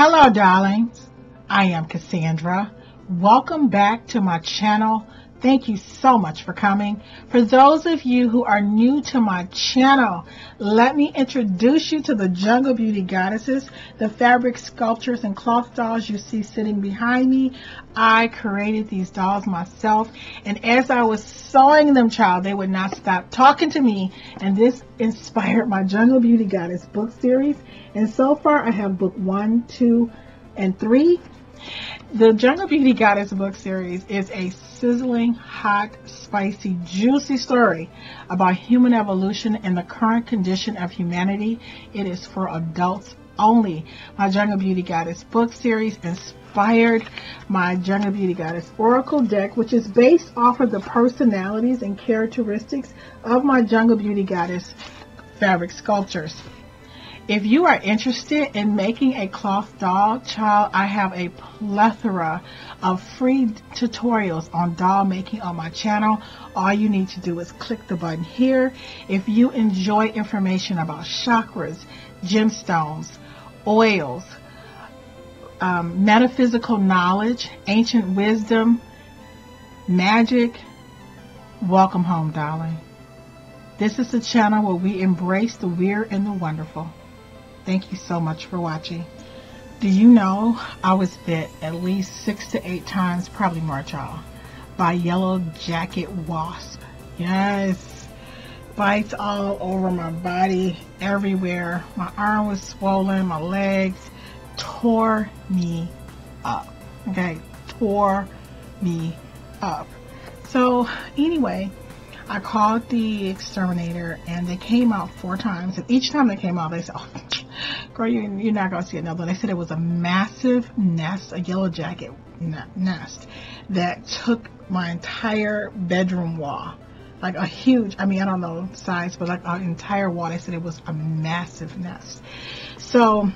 Hello, darlings. I am Cassandra. Welcome back to my channel. Thank you so much for coming. For those of you who are new to my channel, let me introduce you to the Jungle Beauty Goddesses, the fabric sculptures and cloth dolls you see sitting behind me. I created these dolls myself, and as I was sewing them, child, they would not stop talking to me, and this inspired my Jungle Beauty Goddess book series. And so far, I have book one, two, and three. The Jungle Beauty Goddess book series is a sizzling, hot, spicy, juicy story about human evolution and the current condition of humanity. It is for adults only. My Jungle Beauty Goddess book series inspired my Jungle Beauty Goddess Oracle deck, which is based off of the personalities and characteristics of my Jungle Beauty Goddess fabric sculptures. If you are interested in making a cloth doll, child, I have a plethora of free tutorials on doll making on my channel. All you need to do is click the button here. If you enjoy information about chakras, gemstones, oils, um, metaphysical knowledge, ancient wisdom, magic, welcome home, darling. This is the channel where we embrace the weird and the wonderful. Thank you so much for watching. Do you know I was bit at least six to eight times, probably more y'all, by yellow jacket wasp. Yes. Bites all over my body, everywhere. My arm was swollen, my legs tore me up. Okay, tore me up. So anyway, I called the exterminator and they came out four times. And each time they came out, they said, oh, you, you're not going to see another. They said it was a massive nest, a yellow jacket nest that took my entire bedroom wall. Like a huge, I mean, I don't know size, but like an entire wall. They said it was a massive nest. So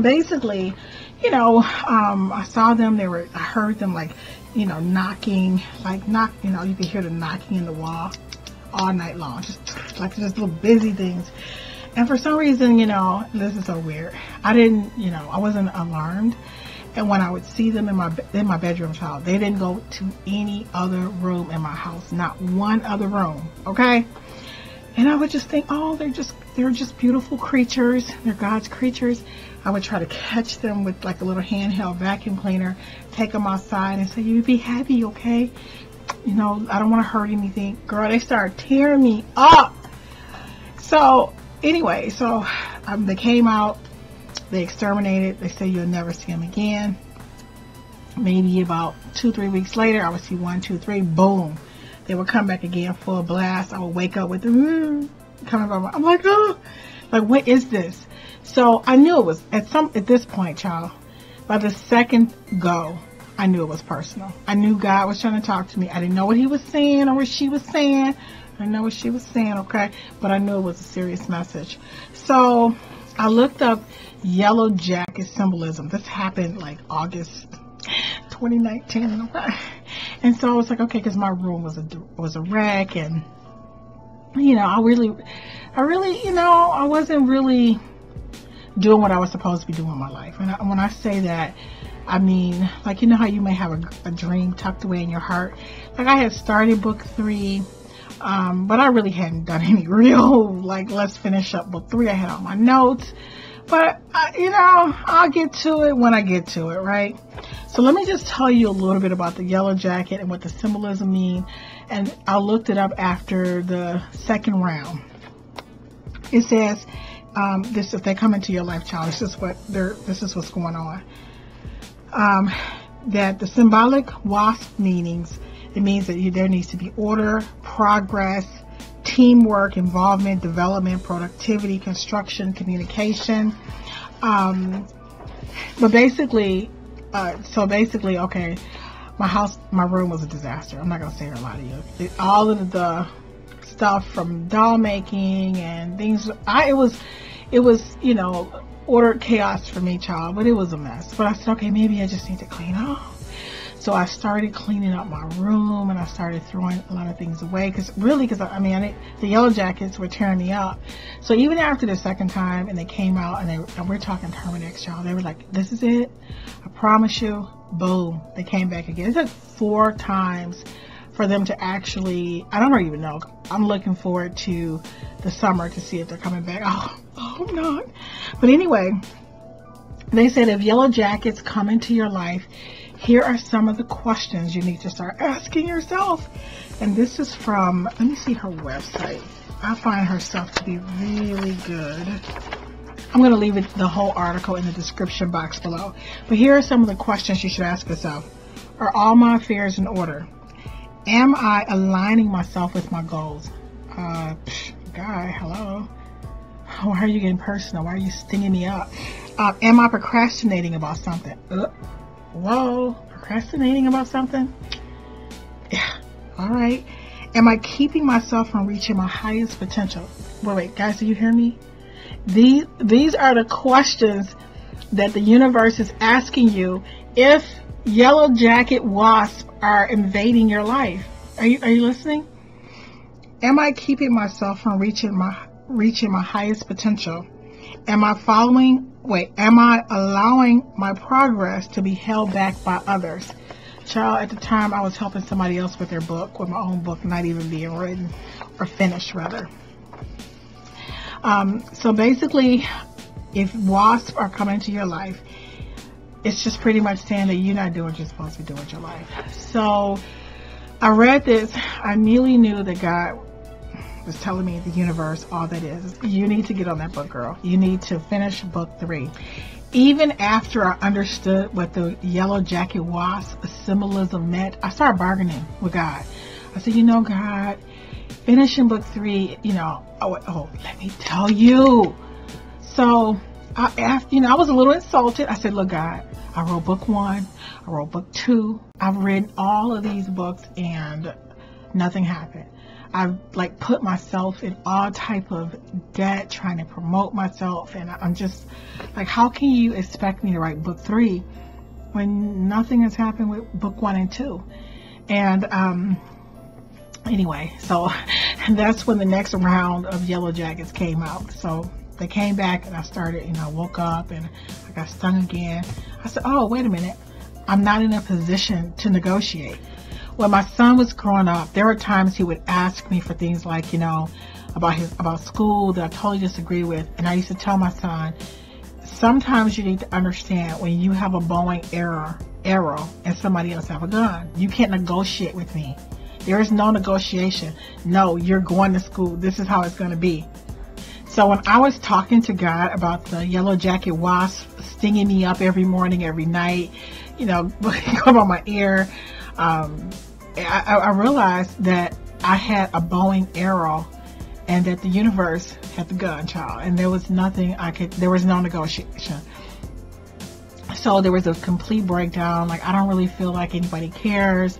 basically, you know, um, I saw them, they were, I heard them like, you know, knocking, like knock, you know, you could hear the knocking in the wall all night long, just like just little busy things. And for some reason, you know, this is so weird. I didn't, you know, I wasn't alarmed. And when I would see them in my in my bedroom, child, they didn't go to any other room in my house, not one other room. Okay. And I would just think, oh, they're just they're just beautiful creatures. They're God's creatures. I would try to catch them with like a little handheld vacuum cleaner, take them outside and say, you be happy, okay? You know, I don't want to hurt anything. Girl, they started tearing me up. So anyway, so um, they came out, they exterminated. They said you'll never see them again. Maybe about two, three weeks later, I would see one, two, three, boom. They would come back again full blast. I would wake up with them coming from. I'm like, oh, like what is this? So I knew it was at some at this point, child. By the second go, I knew it was personal. I knew God was trying to talk to me. I didn't know what He was saying or what she was saying, I know what she was saying, okay? But I knew it was a serious message. So I looked up yellow jacket symbolism. This happened like August 2019, okay? And so I was like, okay, because my room was a was a wreck, and you know, I really, I really, you know, I wasn't really doing what I was supposed to be doing in my life. And I, when I say that, I mean, like you know how you may have a, a dream tucked away in your heart. Like I had started book three um, but I really hadn't done any real, like, let's finish up book three. I had all my notes. But, uh, you know, I'll get to it when I get to it, right? So let me just tell you a little bit about the yellow jacket and what the symbolism mean. And I looked it up after the second round. It says, um, this if they come into your life, child, this is what they're, this is what's going on. Um, that the symbolic wasp meanings it means that there needs to be order, progress, teamwork, involvement, development, productivity, construction, communication. Um, but basically, uh, so basically, okay, my house, my room was a disaster. I'm not gonna say a lot of you. all of the stuff from doll making and things. I it was, it was you know ordered chaos for me, child. But it was a mess. But I said, okay, maybe I just need to clean up. So I started cleaning up my room and I started throwing a lot of things away because really, because I mean, I, the yellow jackets were tearing me up. So even after the second time and they came out and, they, and we're talking Terminix, y'all, they were like, this is it. I promise you. Boom. They came back again. It took four times for them to actually, I don't even know. I'm looking forward to the summer to see if they're coming back. Oh, oh not. But anyway, they said if yellow jackets come into your life, here are some of the questions you need to start asking yourself. And this is from, let me see her website. I find her stuff to be really good. I'm going to leave it, the whole article in the description box below. But here are some of the questions you should ask yourself. Are all my affairs in order? Am I aligning myself with my goals? Uh, psh, guy, hello. Why are you getting personal? Why are you stinging me up? Uh, am I procrastinating about something? Uh, whoa, procrastinating about something? Yeah, all right. Am I keeping myself from reaching my highest potential? Wait, wait, guys, do you hear me? These, these are the questions that the universe is asking you if yellow jacket wasps are invading your life. Are you, are you listening? Am I keeping myself from reaching my, reaching my highest potential? Am I following, wait, am I allowing my progress to be held back by others? Child, at the time I was helping somebody else with their book, with my own book not even being written or finished rather. Um, so basically, if wasps are coming to your life, it's just pretty much saying that you're not doing what you're supposed to be doing with your life. So I read this. I immediately knew that God was telling me the universe all that is. You need to get on that book, girl. You need to finish book three. Even after I understood what the yellow jacket wasp symbolism meant, I started bargaining with God. I said, you know, God, finishing book three, you know, oh, oh let me tell you. So, I, after, you know, I was a little insulted. I said, look, God, I wrote book one, I wrote book two. I've read all of these books and nothing happened. I've like put myself in all type of debt trying to promote myself and I'm just like how can you expect me to write book three when nothing has happened with book one and two? And um anyway so that's when the next round of yellow jackets came out. So they came back and I started you know woke up and I got stung again. I said oh wait a minute. I'm not in a position to negotiate when my son was growing up, there were times he would ask me for things like, you know, about his about school that I totally disagree with, and I used to tell my son, sometimes you need to understand when you have a Boeing arrow, arrow, and somebody else have a gun, you can't negotiate with me. There is no negotiation. No, you're going to school. This is how it's going to be. So when I was talking to God about the yellow jacket wasp stinging me up every morning, every night, you know, come on my ear, um, I, I realized that I had a bowing arrow and that the universe had the gun, child, and there was nothing I could, there was no negotiation. So there was a complete breakdown. Like, I don't really feel like anybody cares.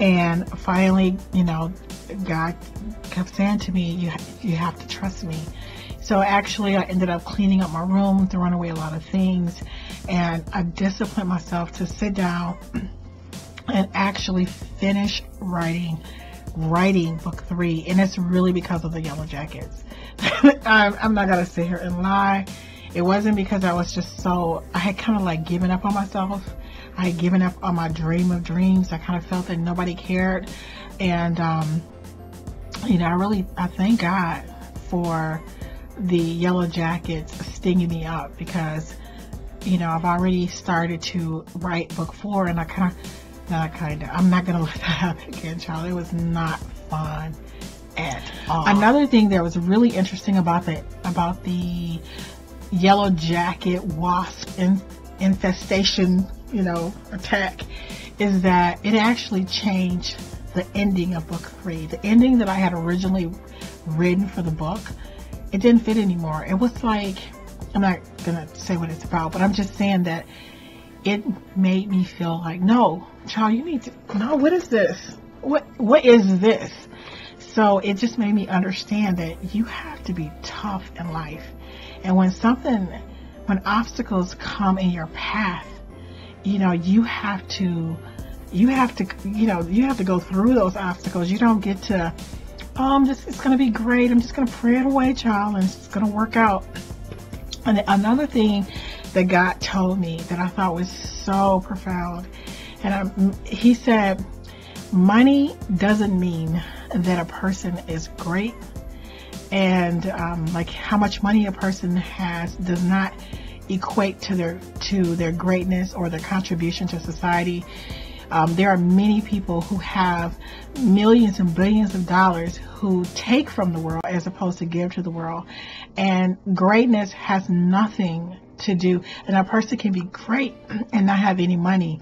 And finally, you know, God kept saying to me, you, you have to trust me. So actually, I ended up cleaning up my room, throwing away a lot of things, and I disciplined myself to sit down and actually finish writing writing book three and it's really because of the yellow jackets. I'm, not gonna sit here and lie. It wasn't because I was just so I had kind of like given up on myself. I had given up on my dream of dreams. I kind of felt that nobody cared. And um, you know I really I thank God for the yellow jackets stinging me up because you know I've already started to write book four and I kind of not kind of. I'm not gonna let that happen again, child. It was not fun at all. Another thing that was really interesting about the about the yellow jacket wasp in, infestation, you know, attack, is that it actually changed the ending of book three. The ending that I had originally written for the book, it didn't fit anymore. It was like I'm not gonna say what it's about, but I'm just saying that it made me feel like, no, child, you need to, no, what is this? What, what is this? So it just made me understand that you have to be tough in life. And when something, when obstacles come in your path, you know, you have to you have to, you know, you have to go through those obstacles. You don't get to, oh, I'm just, it's going to be great. I'm just going to pray it away, child, and it's going to work out. And another thing that God told me that I thought was so profound, and I, He said, money doesn't mean that a person is great, and um, like how much money a person has does not equate to their to their greatness or their contribution to society. Um, there are many people who have millions and billions of dollars who take from the world as opposed to give to the world. And greatness has nothing to do, and a person can be great and not have any money.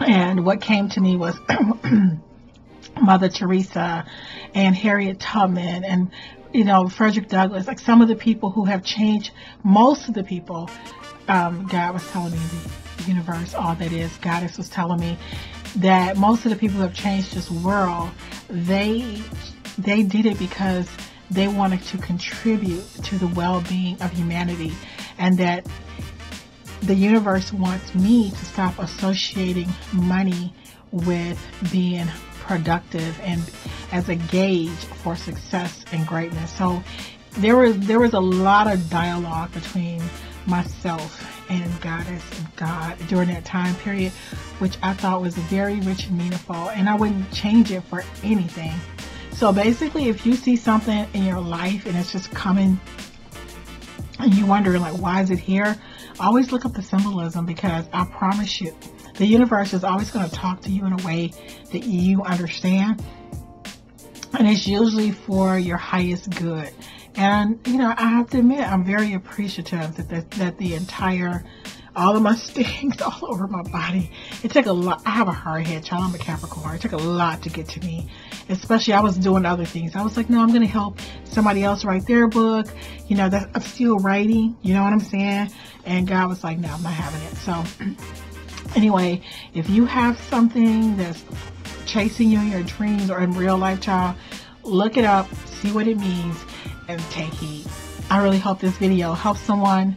And what came to me was Mother Teresa and Harriet Tubman and you know Frederick Douglass, like some of the people who have changed. Most of the people, um, God was telling me the universe, all that is, Goddess was telling me that most of the people who have changed this world, they they did it because they wanted to contribute to the well-being of humanity, and that the universe wants me to stop associating money with being productive and as a gauge for success and greatness. So there was there was a lot of dialogue between myself and Goddess and God during that time period, which I thought was very rich and meaningful, and I wouldn't change it for anything. So basically, if you see something in your life and it's just coming, and you wonder like, why is it here? Always look up the symbolism because I promise you, the universe is always going to talk to you in a way that you understand. And it's usually for your highest good. And, you know, I have to admit, I'm very appreciative that the, that the entire, all of my stings all over my body, it took a lot. I have a hard head, child. I'm a Capricorn. It took a lot to get to me. Especially, I was doing other things. I was like, no, I'm going to help somebody else write their book. You know, that I'm still writing. You know what I'm saying? And God was like, no, I'm not having it. So, Anyway, if you have something that's chasing you in your dreams or in real life, child, look it up, see what it means, and take heed. I really hope this video helps someone.